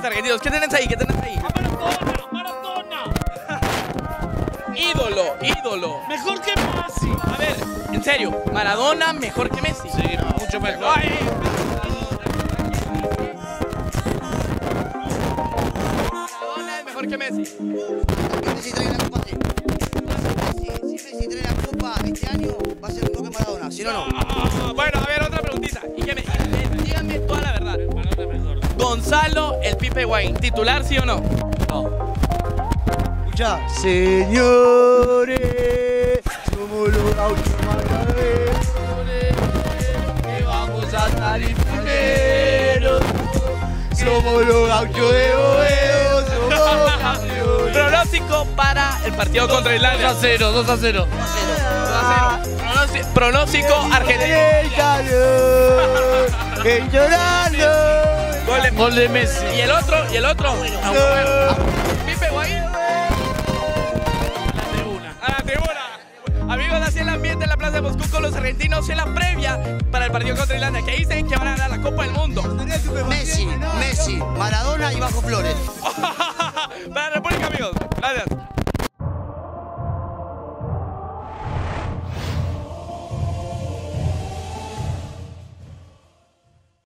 los argentinos. ¿Qué tenés ahí? ¿Qué tenés ahí? Maradona, Maradona. Ídolo, ídolo. Mejor que Messi. A ver, en serio, Maradona mejor que Messi. Sí, mucho mejor. Ay, Maradona es mejor que Messi. Messi trae la copa, sí. Si, si Messi trae la copa este año, va a ser mejor que Maradona, ¿sí o no? Ah, bueno, a ver, Gonzalo, el Pipe Wayne, ¿titular sí o no? Escucha. Señores, somos los gauchos que vamos a salir primero. Somos los gauchos de Boedo, somos campeones. Pronóstico para el partido contra 2 Islandia. a 0, 2 a 0. 2 a 0. Pronóstico, pronóstico Argentina. El calor, que llorando. Gol de, Messi. Y el otro, y el otro. Pipe Guaín. A la tribuna. La. Amigos, así el ambiente en la Plaza de Moscú con los argentinos en la previa para el partido contra Irlanda, que dicen que van a ganar la Copa del Mundo. Messi, Messi, Maradona y Bajo Flores. para la República, amigos. Gracias.